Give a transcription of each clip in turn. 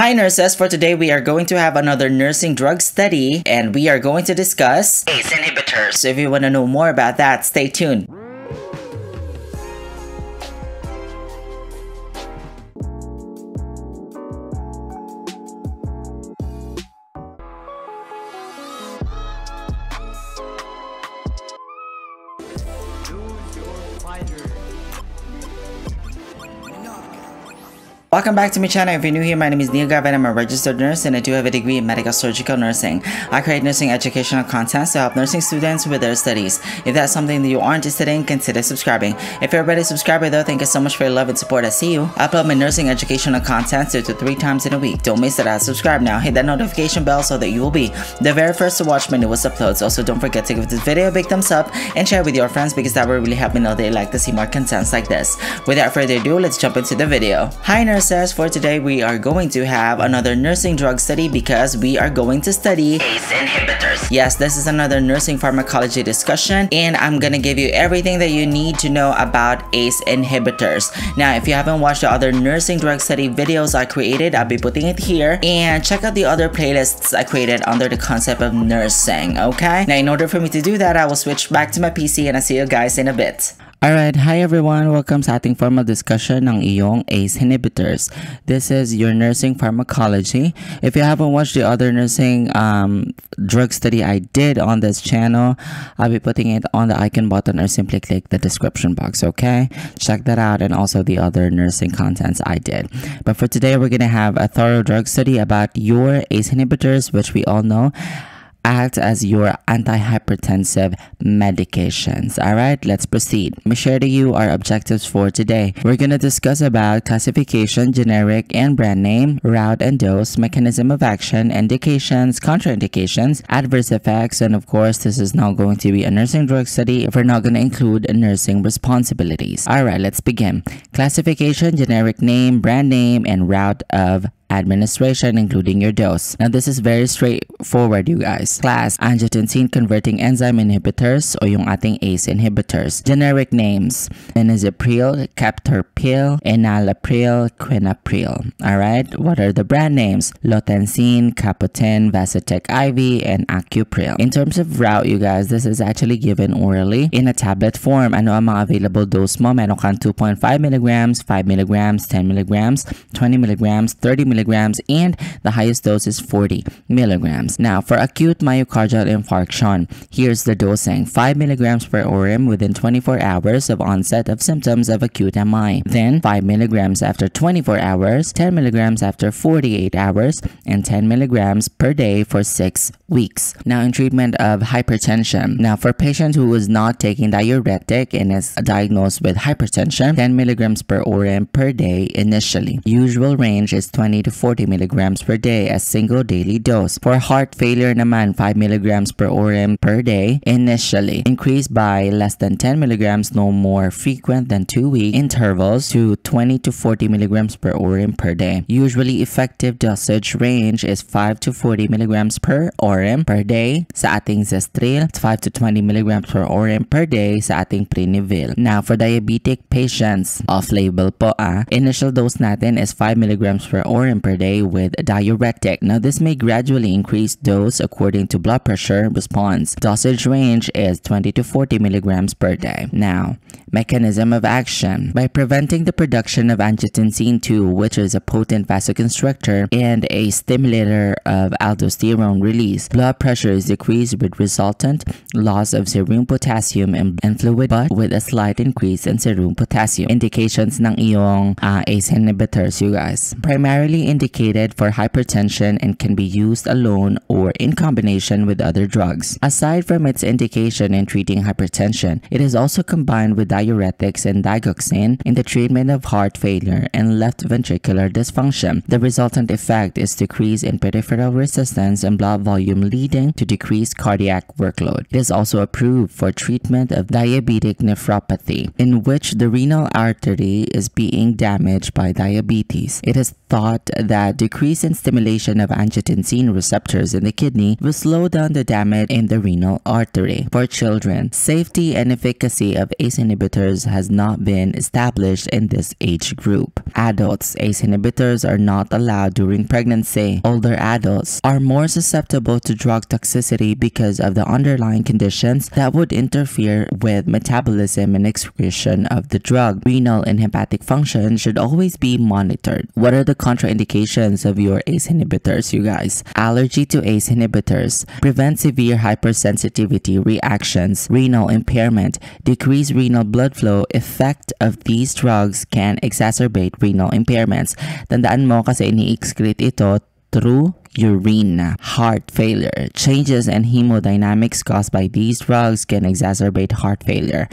Hi nurses, for today we are going to have another nursing drug study and we are going to discuss ACE inhibitors. So if you want to know more about that, stay tuned. Welcome back to my channel. If you're new here, my name is Neil Galve. I'm a registered nurse and I do have a degree in medical surgical nursing. I create nursing educational content to help nursing students with their studies. If that's something that you are interested in, consider subscribing. If you're already a subscriber though, thank you so much for your love and support. I see you. I upload my nursing educational content two to three times in a week. Don't miss it out. Subscribe now. Hit that notification bell so that you will be the very first to watch my newest uploads. Also, don't forget to give this video a big thumbs up and share with your friends because that will really help me know they like to see more contents like this. Without further ado, let's jump into the video. Hi nurse nurses, for today we are going to have another nursing drug study because we are going to study ACE inhibitors. Yes, this is another nursing pharmacology discussion and I'm gonna give you everything that you need to know about ACE inhibitors. Now, if you haven't watched the other nursing drug study videos I created, I'll be putting it here and check out the other playlists I created under the concept of nursing, okay? Now, in order for me to do that, I will switch back to my PC and I'll see you guys in a bit. Alright, hi everyone! Welcome sa ating formal discussion ng iyong ACE inhibitors. This is your nursing pharmacology. If you haven't watched the other nursing um, drug study I did on this channel, I'll be putting it on the icon button or simply click the description box, okay? Check that out and also the other nursing contents I did. But for today, we're gonna have a thorough drug study about your ACE inhibitors, which we all know act as your antihypertensive medications. All right, let's proceed. Me share to you our objectives for today. We're going to discuss about classification, generic and brand name, route and dose, mechanism of action, indications, contraindications, adverse effects, and of course, this is not going to be a nursing drug study if we're not going to include nursing responsibilities. All right, let's begin. Classification, generic name, brand name, and route of administration, including your dose. Now, this is very straightforward, you guys. Class, angiotensin converting enzyme inhibitors o yung ating ACE inhibitors. Generic names, benazepril, captopril, enalapril, quinapril. Alright, what are the brand names? Lotensin, Capoten, Vasotec IV, and Accupril. In terms of route, you guys, this is actually given orally in a tablet form. Ano ang mga available dose mo? Meron kang 2.5 milligrams, 5 milligrams, 10 milligrams, 20 milligrams, 30 milligrams, milligrams and the highest dose is 40 milligrams. Now for acute myocardial infarction, here's the dosing 5 milligrams per orem within 24 hours of onset of symptoms of acute MI. Then 5 milligrams after 24 hours, 10 milligrams after 48 hours, and 10 milligrams per day for 6 weeks. Now in treatment of hypertension, now for patient who is not taking diuretic and is diagnosed with hypertension, 10 milligrams per orem per day initially. Usual range is 20 to to 40 milligrams per day as single daily dose. For heart failure naman, 5 milligrams per orem per day initially. Increase by less than 10 milligrams no more frequent than 2 week intervals to 20 to 40 milligrams per orem per day. Usually effective dosage range is 5 to 40 milligrams per orem per day sa ating Zestril, 5 to 20 milligrams per orem per day sa ating Prinivil. Now for diabetic patients, off-label po ah, initial dose natin is 5 milligrams per per day with diuretic. Now this may gradually increase dose according to blood pressure response. Dosage range is 20 to 40 milligrams per day. Now, mechanism of action. By preventing the production of angiotensin 2, which is a potent vasoconstrictor and a stimulator of aldosterone release, blood pressure is decreased with resultant loss of serum potassium and, and fluid but with a slight increase in serum potassium. Indications ng iyong uh, ACE inhibitors, you guys. Primarily indicated for hypertension and can be used alone or in combination with other drugs. Aside from its indication in treating hypertension, it is also combined with diuretics and digoxin in the treatment of heart failure and left ventricular dysfunction. The resultant effect is decrease in peripheral resistance and blood volume leading to decreased cardiac workload. It is also approved for treatment of diabetic nephropathy, in which the renal artery is being damaged by diabetes. It is thought that decrease in stimulation of angiotensin receptors in the kidney will slow down the damage in the renal artery. For children, safety and efficacy of ACE inhibitors has not been established in this age group. Adults, ACE inhibitors are not allowed during pregnancy. Older adults are more susceptible to drug toxicity because of the underlying conditions that would interfere with metabolism and excretion of the drug. Renal and hepatic function should always be monitored. What are the contraindications of your ACE inhibitors, you guys? Allergy to ACE inhibitors, prevent severe hypersensitivity reactions, renal impairment, decreased renal blood flow, effect of these drugs can exacerbate renal impairments. Tandaan mo kasi ini-excrete ito through urine, heart failure. Changes in hemodynamics caused by these drugs can exacerbate heart failure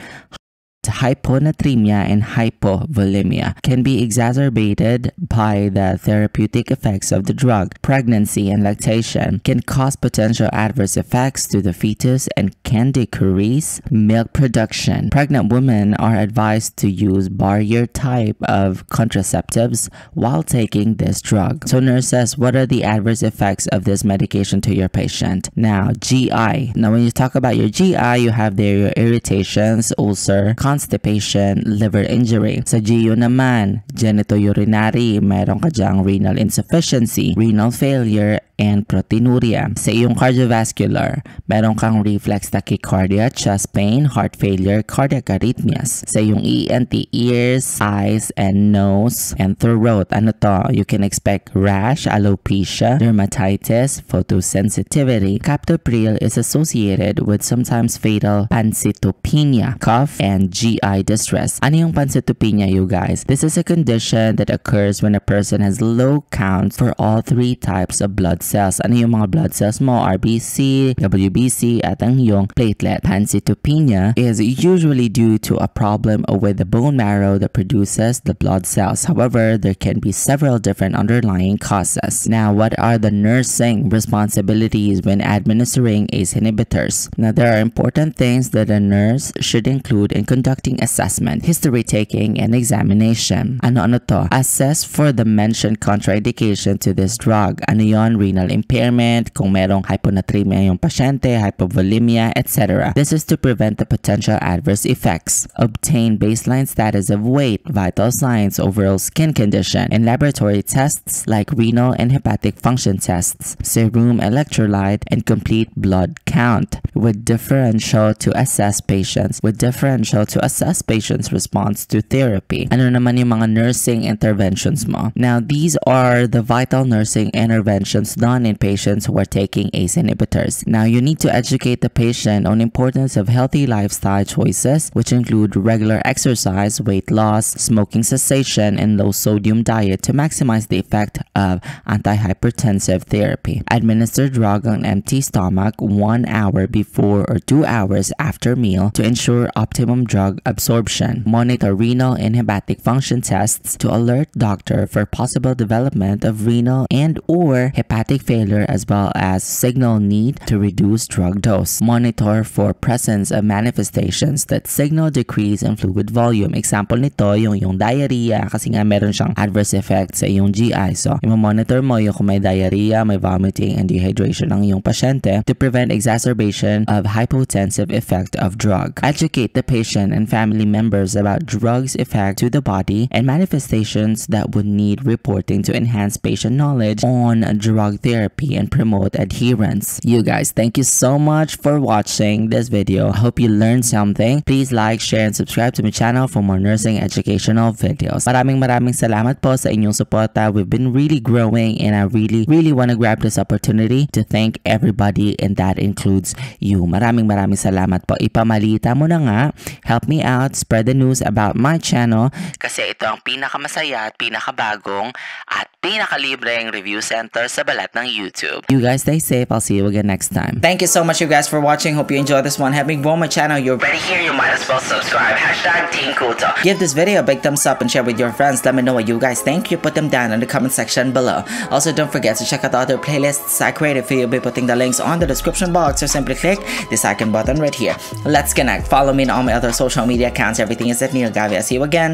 hyponatremia and hypovolemia can be exacerbated by the therapeutic effects of the drug. Pregnancy and lactation can cause potential adverse effects to the fetus and can decrease milk production. Pregnant women are advised to use barrier type of contraceptives while taking this drug. So nurse says, what are the adverse effects of this medication to your patient? Now, GI. Now, when you talk about your GI, you have there your irritations, ulcer, constipation, liver injury. Sa GU naman, genitourinary, meron ka dyang renal insufficiency, renal failure, and proteinuria. Sa iyong cardiovascular, meron kang reflex tachycardia, chest pain, heart failure, cardiac arrhythmias. Sa iyong ENT, ears, eyes, and nose, and throat, ano to? You can expect rash, alopecia, dermatitis, photosensitivity. Captopril is associated with sometimes fatal pancytopenia, cough, and GI distress. Ano yung pancytopenia, you guys? This is a condition that occurs when a person has low counts for all three types of blood cells. Ano yung mga blood cells mo? RBC, WBC, at ang yung platelet. Pancytopenia is usually due to a problem with the bone marrow that produces the blood cells. However, there can be several different underlying causes. Now, what are the nursing responsibilities when administering ACE inhibitors? Now, there are important things that a nurse should include in conducting assessment, history taking, and examination. Ano-ano to? Assess for the mentioned contraindication to this drug. Ano yon? Renal impairment, kung merong hyponatremia yung pasyente, hypovolemia, etc. This is to prevent the potential adverse effects. Obtain baseline status of weight, vital signs, overall skin condition, and laboratory tests like renal and hepatic function tests, serum electrolyte, and complete blood count with differential to assess patients with differential to assess patients response to therapy. Ano naman yung mga nursing interventions mo? Now, these are the vital nursing interventions done in patients who are taking ACE inhibitors. Now, you need to educate the patient on importance of healthy lifestyle choices, which include regular exercise, weight loss, smoking cessation, and low sodium diet to maximize the effect of antihypertensive therapy. Administer drug on empty stomach one hour before or two hours after meal to ensure optimum drug absorption. Monitor renal and hepatic function tests to alert doctor for possible development of renal and or hepatic failure as well as signal need to reduce drug dose. Monitor for presence of manifestations that signal decrease in fluid volume. Example nito, yung, yung diarrhea kasi nga meron siyang adverse effect sa iyong GI. So, i-monitor mo yung kung may diarrhea, may vomiting, and dehydration ng iyong pasyente to prevent exacerbation of hypotensive effect of drug. Educate the patient and family members about drugs effect to the body and manifestations that would need reporting to enhance patient knowledge on drug therapy and promote adherence. You guys, thank you so much for watching this video. I hope you learned something. Please like, share, and subscribe to my channel for more nursing educational videos. Maraming maraming salamat po sa inyong suporta. We've been really growing and I really, really want to grab this opportunity to thank everybody and that includes you. Maraming maraming salamat po. Ipamalita mo na nga. Help me out. Spread the news about my channel kasi ito ang pinakamasaya at pinakabagong at pinakalibreng review center sa balat ng YouTube. You guys stay safe. I'll see you again next time. Thank you so much you guys for watching. Hope you enjoyed this one. Having grown my channel, you're ready here. You might as well subscribe. Hashtag Team Kulto. Give this video a big thumbs up and share with your friends. Let me know what you guys think. You put them down in the comment section below. Also, don't forget to check out the other playlists I created for you. I'll be putting the links on the description box or simply click this icon button right here. Let's connect. Follow me on all my other social media accounts. Everything is at Neil Galve. I'll see you again.